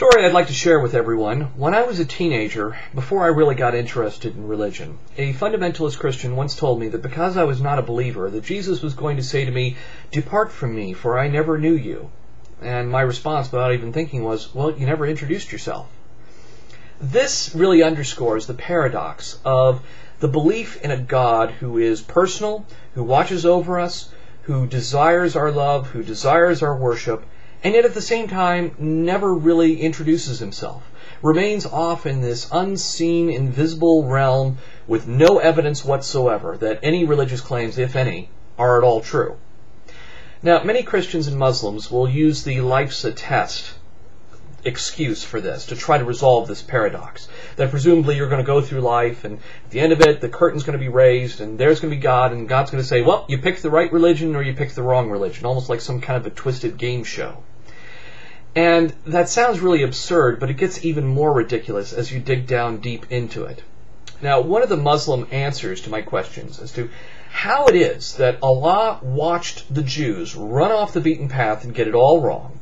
story I'd like to share with everyone. When I was a teenager, before I really got interested in religion, a fundamentalist Christian once told me that because I was not a believer, that Jesus was going to say to me, Depart from me, for I never knew you. And my response, without even thinking, was, Well, you never introduced yourself. This really underscores the paradox of the belief in a God who is personal, who watches over us, who desires our love, who desires our worship, and yet at the same time never really introduces himself. Remains off in this unseen, invisible realm with no evidence whatsoever that any religious claims, if any, are at all true. Now, many Christians and Muslims will use the life's a test excuse for this to try to resolve this paradox. That presumably you're going to go through life, and at the end of it, the curtain's going to be raised, and there's going to be God, and God's going to say, Well, you picked the right religion or you picked the wrong religion, almost like some kind of a twisted game show. And that sounds really absurd, but it gets even more ridiculous as you dig down deep into it. Now, one of the Muslim answers to my questions as to how it is that Allah watched the Jews run off the beaten path and get it all wrong,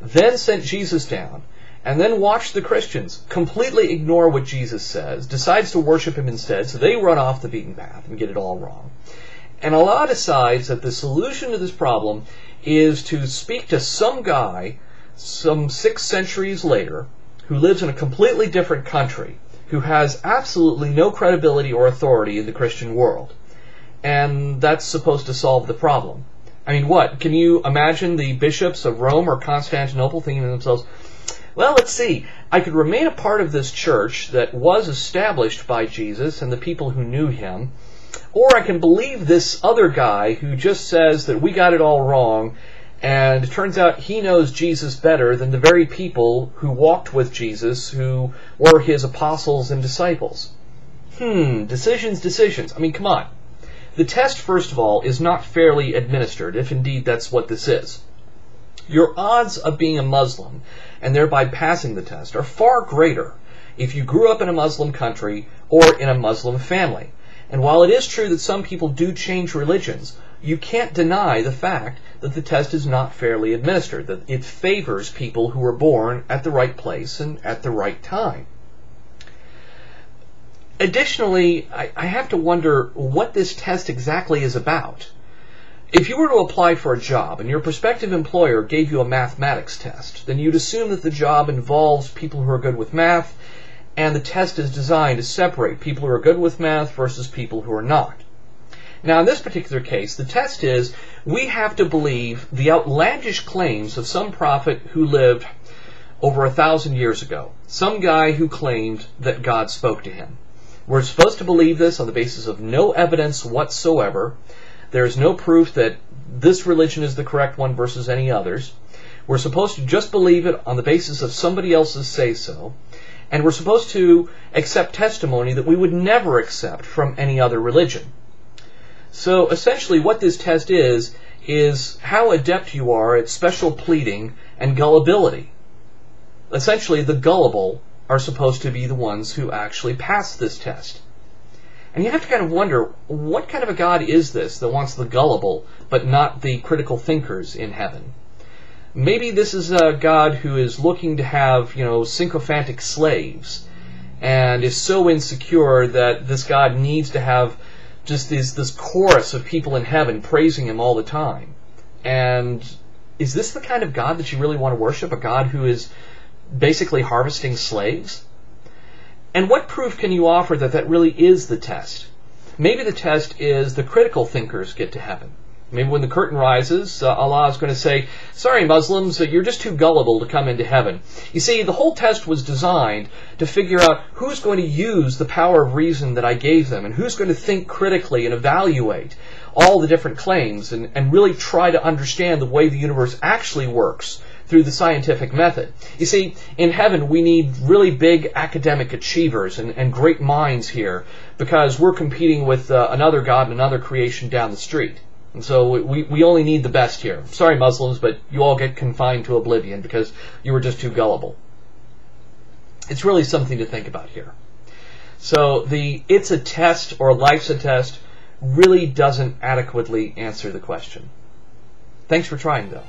then sent Jesus down, and then watched the Christians completely ignore what Jesus says, decides to worship him instead, so they run off the beaten path and get it all wrong. And Allah decides that the solution to this problem is to speak to some guy some six centuries later, who lives in a completely different country, who has absolutely no credibility or authority in the Christian world. And that's supposed to solve the problem. I mean, what? Can you imagine the bishops of Rome or Constantinople thinking to themselves, well, let's see, I could remain a part of this church that was established by Jesus and the people who knew him, or I can believe this other guy who just says that we got it all wrong and it turns out he knows Jesus better than the very people who walked with Jesus, who were his apostles and disciples. Hmm, decisions, decisions. I mean, come on. The test, first of all, is not fairly administered, if indeed that's what this is. Your odds of being a Muslim, and thereby passing the test, are far greater if you grew up in a Muslim country or in a Muslim family. And while it is true that some people do change religions, you can't deny the fact that the test is not fairly administered, that it favors people who were born at the right place and at the right time. Additionally, I, I have to wonder what this test exactly is about. If you were to apply for a job and your prospective employer gave you a mathematics test, then you'd assume that the job involves people who are good with math, and the test is designed to separate people who are good with math versus people who are not. Now, in this particular case, the test is we have to believe the outlandish claims of some prophet who lived over a thousand years ago. Some guy who claimed that God spoke to him. We're supposed to believe this on the basis of no evidence whatsoever. There is no proof that this religion is the correct one versus any others. We're supposed to just believe it on the basis of somebody else's say so. And we're supposed to accept testimony that we would never accept from any other religion. So essentially what this test is, is how adept you are at special pleading and gullibility. Essentially, the gullible are supposed to be the ones who actually pass this test. And you have to kind of wonder, what kind of a God is this that wants the gullible, but not the critical thinkers in heaven? Maybe this is a God who is looking to have, you know, sycophantic slaves, and is so insecure that this God needs to have just this this chorus of people in heaven praising him all the time. And is this the kind of God that you really want to worship? A God who is basically harvesting slaves? And what proof can you offer that that really is the test? Maybe the test is the critical thinkers get to heaven. Maybe when the curtain rises, uh, Allah is going to say, Sorry, Muslims, you're just too gullible to come into heaven. You see, the whole test was designed to figure out who's going to use the power of reason that I gave them and who's going to think critically and evaluate all the different claims and, and really try to understand the way the universe actually works through the scientific method. You see, in heaven, we need really big academic achievers and, and great minds here because we're competing with uh, another God and another creation down the street. And so we, we only need the best here. Sorry, Muslims, but you all get confined to oblivion because you were just too gullible. It's really something to think about here. So the it's a test or life's a test really doesn't adequately answer the question. Thanks for trying, though.